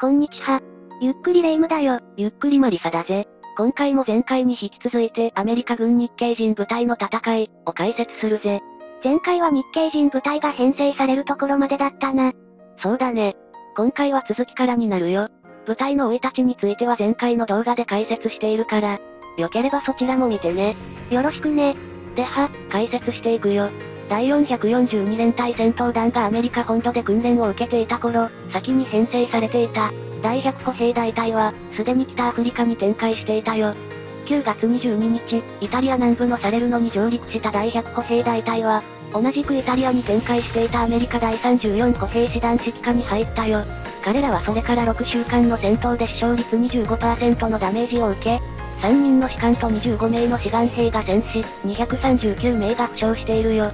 こんにちは。ゆっくりレ夢ムだよ。ゆっくりマリサだぜ。今回も前回に引き続いてアメリカ軍日系人部隊の戦いを解説するぜ。前回は日系人部隊が編成されるところまでだったな。そうだね。今回は続きからになるよ。部隊の生い立ちについては前回の動画で解説しているから、よければそちらも見てね。よろしくね。では、解説していくよ。第442連隊戦闘団がアメリカ本土で訓練を受けていた頃、先に編成されていた、第100歩兵大隊は、すでに北アフリカに展開していたよ。9月22日、イタリア南部のサレルノに上陸した第100歩兵大隊は、同じくイタリアに展開していたアメリカ第34歩兵師団指揮下に入ったよ。彼らはそれから6週間の戦闘で死傷率25%のダメージを受け、3人の士官と25名の志願兵が戦死、239名が負傷しているよ。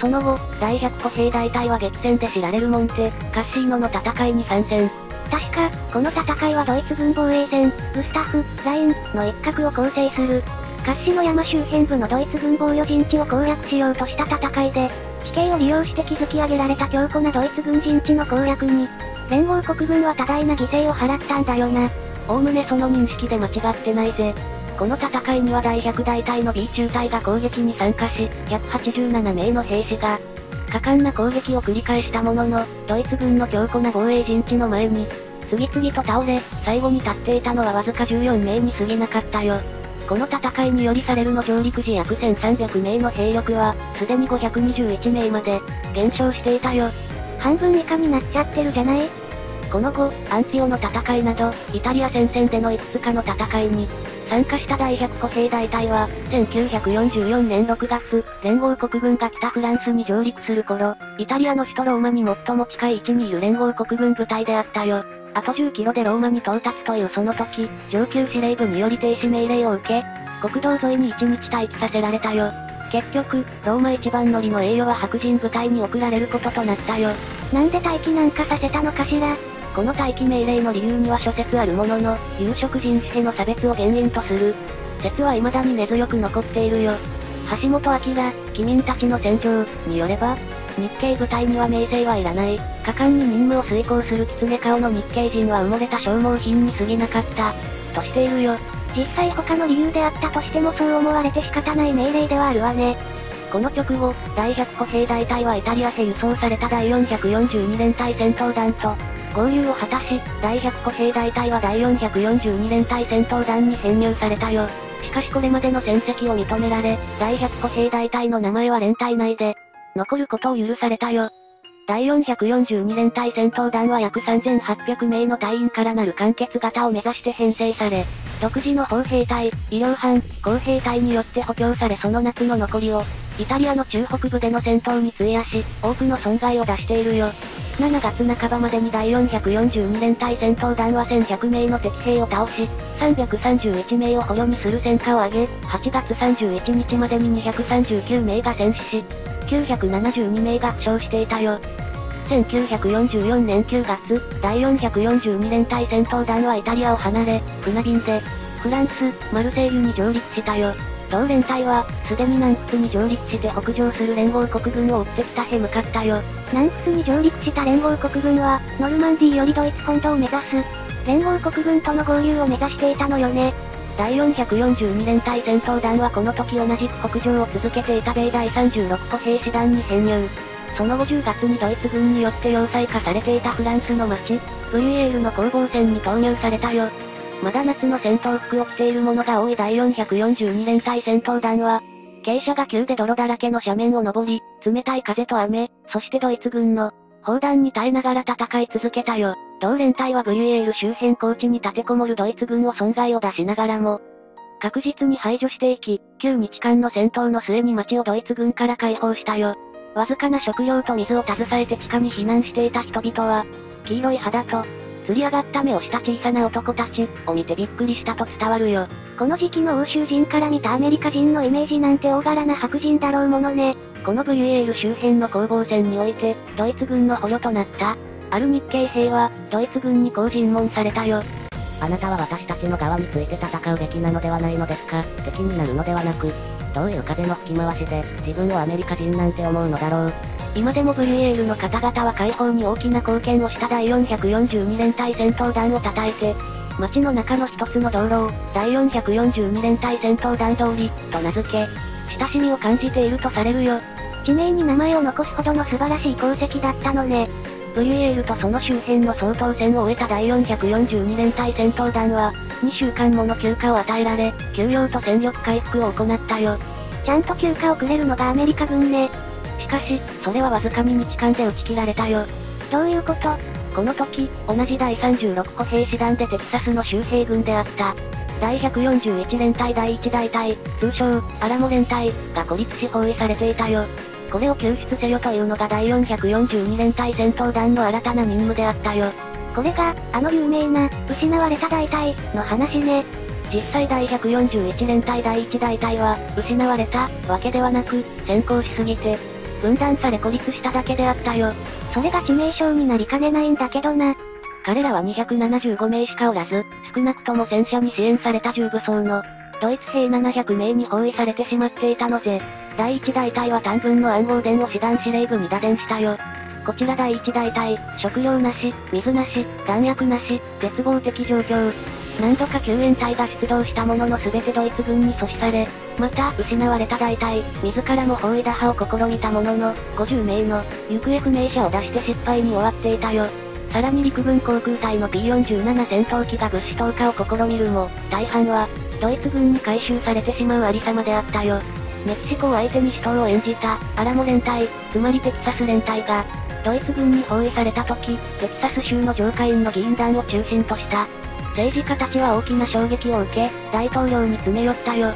その後、第100歩兵大隊は激戦で知られるモンテ、カッシーノの戦いに参戦。確か、この戦いはドイツ軍防衛線、グスタフ、ラインの一角を構成する。カッシの山周辺部のドイツ軍防御陣地を攻略しようとした戦いで、地形を利用して築き上げられた強固なドイツ軍陣地の攻略に、連合国軍は多大な犠牲を払ったんだよな。おおむねその認識で間違ってないぜ。この戦いには第100大隊の B 中隊が攻撃に参加し、187名の兵士が、果敢な攻撃を繰り返したものの、ドイツ軍の強固な防衛陣地の前に、次々と倒れ、最後に立っていたのはわずか14名に過ぎなかったよ。この戦いによりされるの上陸時約1300名の兵力は、すでに521名まで、減少していたよ。半分以下になっちゃってるじゃない？この後、アンツィオの戦いなど、イタリア戦線でのいくつかの戦いに、参加した第100歩兵大隊は、1944年6月、連合国軍が北フランスに上陸する頃、イタリアの首都ローマに最も近い位置にいる連合国軍部隊であったよ。あと10キロでローマに到達というその時、上級司令部により停止命令を受け、国道沿いに1日待機させられたよ。結局、ローマ一番乗りの栄誉は白人部隊に送られることとなったよ。なんで待機なんかさせたのかしら？この待機命令の理由には諸説あるものの、有色人種への差別を原因とする。説は未だに根強く残っているよ。橋本明、機民たちの戦場によれば、日系部隊には名声はいらない。果敢に任務を遂行する狐顔の日系人は埋もれた消耗品に過ぎなかった。としているよ。実際他の理由であったとしてもそう思われて仕方ない命令ではあるわね。この直後、第100歩兵大隊はイタリアへ輸送された第442連隊戦闘団と、合流を果たし、第100歩兵大隊は第442連隊戦闘団に編入されたよ。しかしこれまでの戦績を認められ、第100歩兵大隊の名前は連隊内で、残ることを許されたよ。第442連隊戦闘団は約3800名の隊員からなる完結型を目指して編成され、独自の砲兵隊、医療班、工兵隊によって補強されその夏の残りを、イタリアの中北部での戦闘に費やし、多くの損害を出しているよ。7月半ばまでに第442連隊戦闘団は1100名の敵兵を倒し、331名を捕虜にする戦果を上げ、8月31日までに239名が戦死し、972名が負傷していたよ。1944年9月、第442連隊戦闘団はイタリアを離れ、船便で、フランス、マルセイユに上陸したよ。同連隊は、すでに南仏に上陸して北上する連合国軍を追って北へ向かったよ。南仏に上陸した連合国軍は、ノルマンディーよりドイツ本土を目指す。連合国軍との合流を目指していたのよね。第442連隊戦闘団はこの時同じく北上を続けていた米第36歩兵師団に編入。その後10月にドイツ軍によって要塞化されていたフランスの町、ブリュイエールの攻防戦に投入されたよ。まだ夏の戦闘服を着ている者が多い第442連隊戦闘団は、傾斜が急で泥だらけの斜面を登り、冷たい風と雨、そしてドイツ軍の砲弾に耐えながら戦い続けたよ。同連隊はブリュエール周辺高地に立てこもるドイツ軍を損害を出しながらも、確実に排除していき、9日間の戦闘の末に町をドイツ軍から解放したよ。わずかな食料と水を携えて地下に避難していた人々は、黄色い肌と、釣り上がった目をした小さな男たちを見てびっくりしたと伝わるよ。この時期の欧州人から見たアメリカ人のイメージなんて大柄な白人だろうものね。このブユイエール周辺の攻防戦において、ドイツ軍の捕虜となった。ある日系兵は、ドイツ軍にこう尋問されたよ。あなたは私たちの側について戦うべきなのではないのですか？敵になるのではなく、どういう風の吹き回しで、自分をアメリカ人なんて思うのだろう？今でもブリュイエールの方々は解放に大きな貢献をした第442連隊戦闘団を称えて、街の中の一つの道路を、第442連隊戦闘団通り、と名付け、親しみを感じているとされるよ。地名に名前を残すほどの素晴らしい功績だったのね。ブリュイエールとその周辺の総統戦を終えた第442連隊戦闘団は、2週間もの休暇を与えられ、休養と戦力回復を行ったよ。ちゃんと休暇をくれるのがアメリカ軍ね。しかし、それはわずかに日間で打ち切られたよ。どういうこと？この時、同じ第36歩兵師団でテキサスの州兵軍であった。第141連隊第1大隊、通称、アラモ連隊、が孤立し包囲されていたよ。これを救出せよというのが第442連隊戦闘団の新たな任務であったよ。これが、あの有名な、失われた大隊、の話ね。実際第141連隊第1大隊は、失われた、わけではなく、先行しすぎて、分断され孤立しただけであったよ。それが致命傷になりかねないんだけどな。彼らは275名しかおらず、少なくとも戦車に支援された重武装の、ドイツ兵700名に包囲されてしまっていたのぜ。第1大隊は単軍の暗号電を師団司令部に打電したよ。こちら第1大隊、食料なし、水なし、弾薬なし、絶望的状況。何度か救援隊が出動したものの全てドイツ軍に阻止され、また、失われた大隊、自らも包囲打破を試みたものの、50名の、行方不明者を出して失敗に終わっていたよ。さらに陸軍航空隊の P47 戦闘機が物資投下を試みるも、大半は、ドイツ軍に回収されてしまうありさまであったよ。メキシコを相手に死闘を演じた、アラモ連隊、つまりテキサス連隊が、ドイツ軍に包囲された時、テキサス州の上下院の議員団を中心とした。政治家たちは大きな衝撃を受け、大統領に詰め寄ったよ。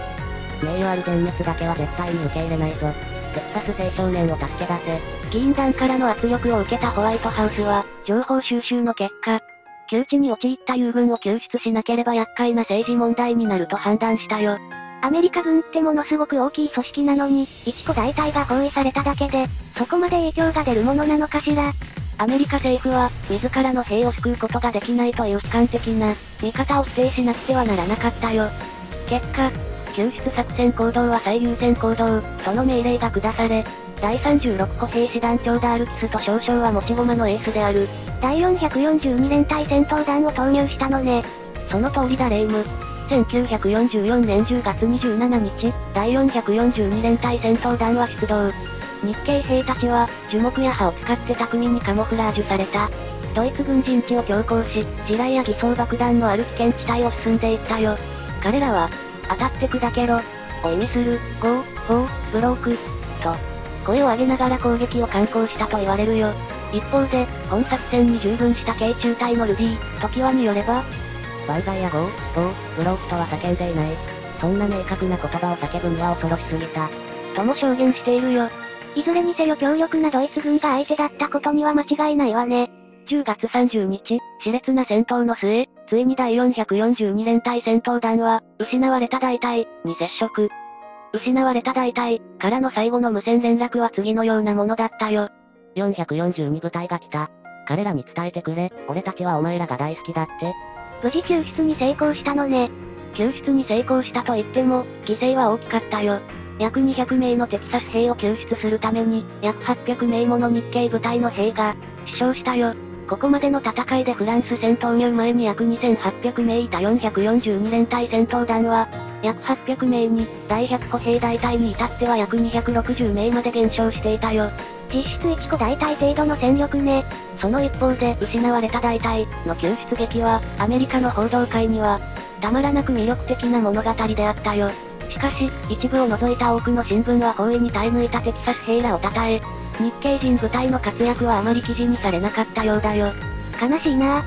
名誉ある全滅だけは絶対に受け入れないぞ。テキサス青少年を助け出せ。議員団からの圧力を受けたホワイトハウスは、情報収集の結果、窮地に陥った友軍を救出しなければ厄介な政治問題になると判断したよ。アメリカ軍ってものすごく大きい組織なのに、一個大隊が包囲されただけで、そこまで影響が出るものなのかしら。アメリカ政府は、自らの兵を救うことができないという悲観的な、見方を否定しなくてはならなかったよ。結果、救出作戦行動は最優先行動、との命令が下され、第36歩兵士団長ダールキスと少々は持ち駒のエースである。第442連隊戦闘団を投入したのね。その通りだレイム。1944年10月27日、第442連隊戦闘団は出動。日系兵たちは、樹木や葉を使って巧みにカモフラージュされた。ドイツ軍陣地を強行し、地雷や偽装爆弾のある危険地帯を進んでいったよ。彼らは、当たって砕けろ、を意味する、ゴー、フォー、ブローク、と、声を上げながら攻撃を敢行したと言われるよ。一方で、本作戦に従軍した軽中隊のルディ、時はによれば、万歳やゴー、ゴー、ブロークとは叫んでいない。そんな明確な言葉を叫ぶには恐ろしすぎた。とも証言しているよ。いずれにせよ強力なドイツ軍が相手だったことには間違いないわね。10月30日、熾烈な戦闘の末、ついに第442連隊戦闘団は、失われた大隊、に接触。失われた大隊、からの最後の無線連絡は次のようなものだったよ。442部隊が来た。彼らに伝えてくれ、俺たちはお前らが大好きだって。無事救出に成功したのね。救出に成功したと言っても、犠牲は大きかったよ。約200名のテキサス兵を救出するために、約800名もの日系部隊の兵が、死傷したよ。ここまでの戦いでフランス戦闘入前に約2800名いた442連隊戦闘団は、約800名に、第100歩兵大隊に至っては約260名まで減少していたよ。実質1個大隊程度の戦力ね。その一方で、失われた大隊の救出劇は、アメリカの報道界には、たまらなく魅力的な物語であったよ。しかし、一部を除いた多くの新聞は包囲に耐え抜いたテキサス兵らを称え、日系人部隊の活躍はあまり記事にされなかったようだよ。悲しいな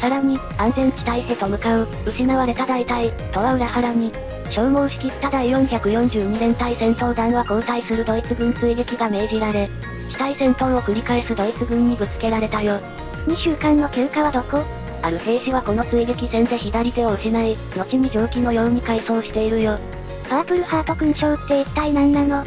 さらに、安全地帯へと向かう、失われた大隊、とは裏腹に、消耗しきった第442連隊戦闘団は交代するドイツ軍追撃が命じられ、地帯戦闘を繰り返すドイツ軍にぶつけられたよ。2週間の休暇はどこ？ある兵士はこの追撃戦で左手を失い、後に蒸気のように改装しているよ。パープルハート勲章って一体何なの？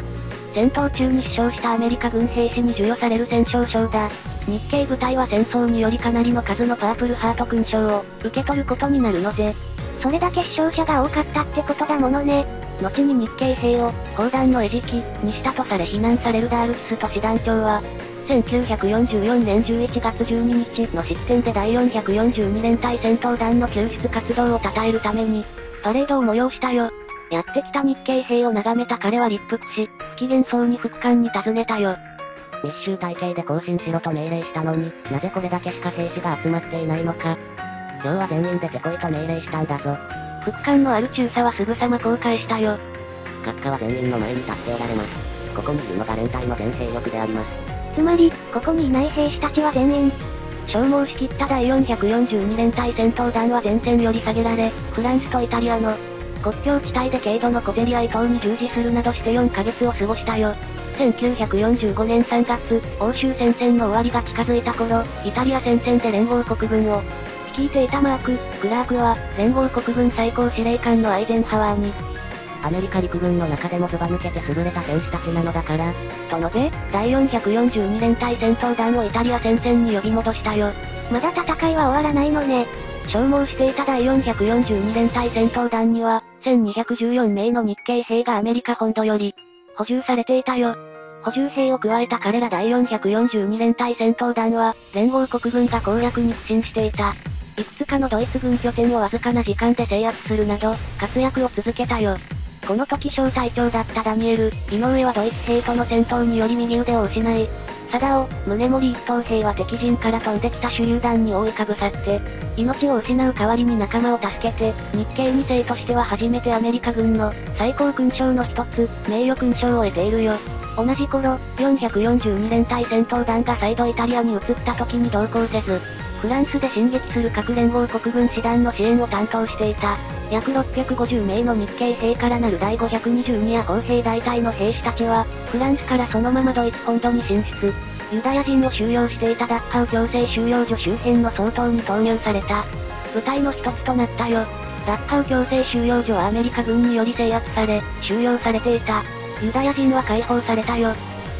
戦闘中に死傷したアメリカ軍兵士に授与される戦勝章だ。日系部隊は戦争によりかなりの数のパープルハート勲章を受け取ることになるのぜ。それだけ死傷者が多かったってことだものね。後に日系兵を、砲弾の餌食にしたとされ非難されるダールス都市団長は、1944年11月12日の式典で第442連隊戦闘団の救出活動を称えるために、パレードを催したよ。やってきた日系兵を眺めた彼は立腹し、不機嫌そうに副官に尋ねたよ。密集体系で行進しろと命令したのに、なぜこれだけしか兵士が集まっていないのか。今日は全員出てこいと命令したんだぞ。副官のある中佐はすぐさま公開したよ。閣下は全員の前に立っておられます。ここにいるのが連隊の全兵力であります。つまり、ここにいない兵士たちは全員、消耗しきった第442連隊戦闘団は前線より下げられ、フランスとイタリアの国境地帯で軽度の小競り合い等に従事するなどして4ヶ月を過ごしたよ。1945年3月、欧州戦線の終わりが近づいた頃、イタリア戦線で連合国軍を率いていたマーク・クラークは、連合国軍最高司令官のアイゼンハワーに、アメリカ陸軍の中でもずば抜けて優れた戦士たちなのだから。と述べ、第442連隊戦闘団をイタリア戦線に呼び戻したよ。まだ戦いは終わらないのね。消耗していた第442連隊戦闘団には、1214名の日系兵がアメリカ本土より、補充されていたよ。補充兵を加えた彼ら第442連隊戦闘団は、連合国軍が攻略に苦心していた。いくつかのドイツ軍拠点をわずかな時間で制圧するなど、活躍を続けたよ。この時小隊長だったダニエル、井上はドイツ兵との戦闘により右腕を失い、貞尾、宗盛一等兵は敵陣から飛んできた手榴弾に覆いかぶさって、命を失う代わりに仲間を助けて、日系2世としては初めてアメリカ軍の最高勲章の一つ、名誉勲章を得ているよ。同じ頃、442連隊戦闘団が再度イタリアに移った時に同行せず、フランスで進撃する各連合国軍師団の支援を担当していた。約650名の日系兵からなる第522や砲兵大隊の兵士たちは、フランスからそのままドイツ本土に進出。ユダヤ人を収容していたダッハウ強制収容所周辺の総統に投入された。部隊の一つとなったよ。ダッハウ強制収容所はアメリカ軍により制圧され、収容されていた。ユダヤ人は解放されたよ。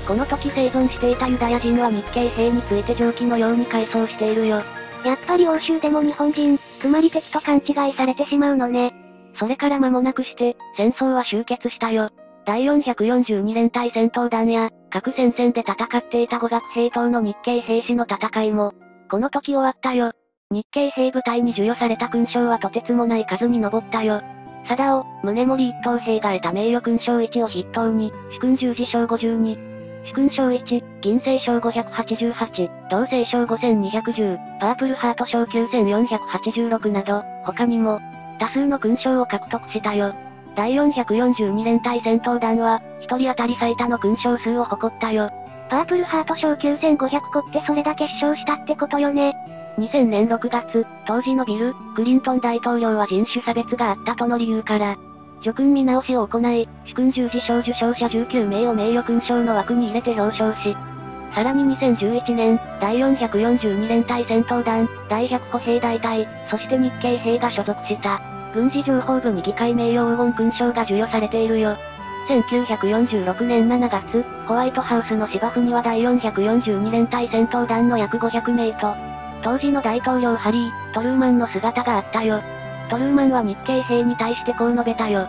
この時生存していたユダヤ人は日系兵について蒸気のように改装しているよ。やっぱり欧州でも日本人、つまり敵と勘違いされてしまうのね。それから間もなくして、戦争は終結したよ。第442連隊戦闘団や、各戦線で戦っていた語学兵等の日系兵士の戦いも、この時終わったよ。日系兵部隊に授与された勲章はとてつもない数に上ったよ。貞尾、宗盛一等兵が得た名誉勲章1を筆頭に、主勲十字章52、主勲章1、銀星章588、同星章5210、パープルハート章9486など、他にも、多数の勲章を獲得したよ。第442連隊戦闘団は、一人当たり最多の勲章数を誇ったよ。パープルハート章9500個ってそれだけ死傷したってことよね。2000年6月、当時のビル、クリントン大統領は人種差別があったとの理由から、叙勲見直しを行い、主勲十字章受章者19名を名誉勲章の枠に入れて表彰し、さらに2011年、第442連隊戦闘団、第100歩兵大隊、そして日系兵が所属した、軍事情報部に議会名誉黄金勲章が授与されているよ。1946年7月、ホワイトハウスの芝生には第442連隊戦闘団の約500名と、当時の大統領ハリー・トルーマンの姿があったよ。トルーマンは日系兵に対してこう述べたよ。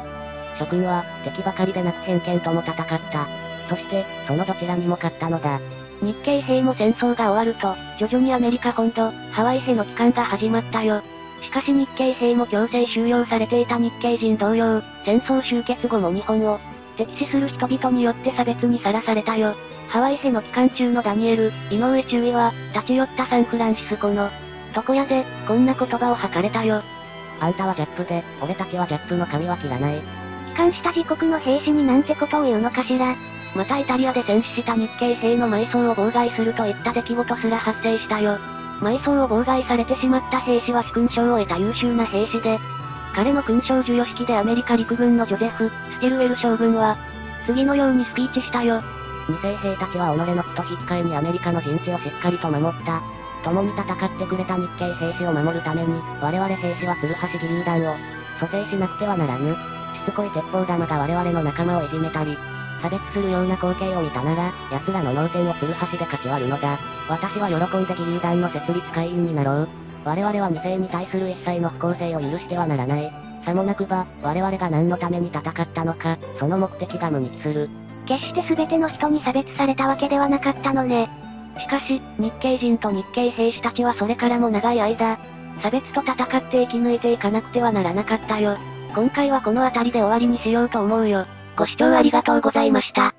諸君は、敵ばかりでなく偏見とも戦った。そして、そのどちらにも勝ったのだ。日系兵も戦争が終わると、徐々にアメリカ本土、ハワイへの帰還が始まったよ。しかし日系兵も強制収容されていた日系人同様、戦争終結後も日本を、敵視する人々によって差別にさらされたよ。ハワイへの期間中のダニエル、井上中尉は、立ち寄ったサンフランシスコの、床屋で、こんな言葉を吐かれたよ。あんたはギャップで、俺たちはギャップの髪は切らない。帰還した自国の兵士になんてことを言うのかしら。またイタリアで戦死した日系兵の埋葬を妨害するといった出来事すら発生したよ。埋葬を妨害されてしまった兵士は主勲章を得た優秀な兵士で、彼の勲章授与式でアメリカ陸軍のジョゼフ・ステルウェル将軍は、次のようにスピーチしたよ。二世兵たちは己の血と引っ換えにアメリカの陣地をしっかりと守った。共に戦ってくれた日系兵士を守るために、我々兵士は鶴橋義勇弾を、蘇生しなくてはならぬ。しつこい鉄砲玉が我々の仲間をいじめたり、差別するような光景を見たなら、奴らの脳天を鶴橋で勝ち割るのだ。私は喜んで義勇団の設立会員になろう。我々は二世に対する一切の不公正を許してはならない。さもなくば、我々が何のために戦ったのか、その目的が無に帰する。決して全ての人に差別されたわけではなかったのね。しかし、日系人と日系兵士たちはそれからも長い間、差別と戦って生き抜いていかなくてはならなかったよ。今回はこの辺りで終わりにしようと思うよ。ご視聴ありがとうございました。